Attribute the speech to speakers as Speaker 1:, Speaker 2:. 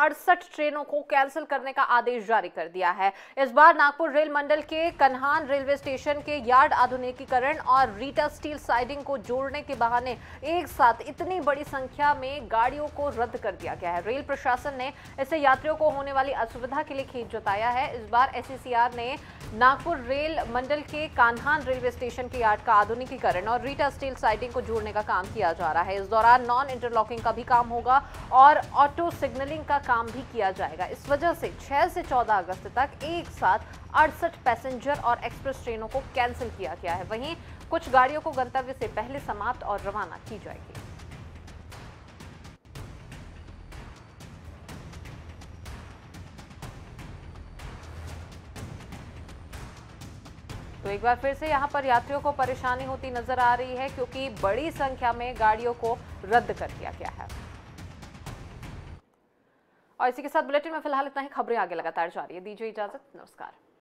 Speaker 1: अड़सठ ट्रेनों को कैंसिल करने का आदेश जारी कर दिया है। इस बार नागपुर रेल मंडल के कन्हान रेलवे स्टेशन के यार्ड आधुनिकीकरण और रीटा स्टील साइडिंग को जोड़ने के बहाने एक साथ इतनी बड़ी संख्या में गाड़ियों को रद्द कर दिया गया है। रेल प्रशासन ने इसे यात्रियों को होने वाली असुविधा के लिए खेद जताया है। इस बार एससीसीआर ने नागपुर रेल मंडल के कान्हान रेलवे स्टेशन के यार्ड का आधुनिकीकरण और रीटा स्टील साइडिंग को जोड़ने का काम किया जा रहा है। इस दौरान नॉन इंटरलॉकिंग का भी काम होगा और ऑटो सिग्नलिंग का काम भी किया जाएगा। इस वजह से 6 से 14 अगस्त तक एक साथ अड़सठ पैसेंजर और एक्सप्रेस ट्रेनों को कैंसिल किया गया है। वहीं कुछ गाड़ियों को गंतव्य से पहले समाप्त और रवाना की जाएगी। तो एक बार फिर से यहाँ पर यात्रियों को परेशानी होती नज़र आ रही है क्योंकि बड़ी संख्या में गाड़ियों को रद्द कर दिया गया है। और इसी के साथ बुलेटिन में फ़िलहाल इतना ही, खबरें आगे लगातार जारी है। दीजिए इजाज़त, नमस्कार।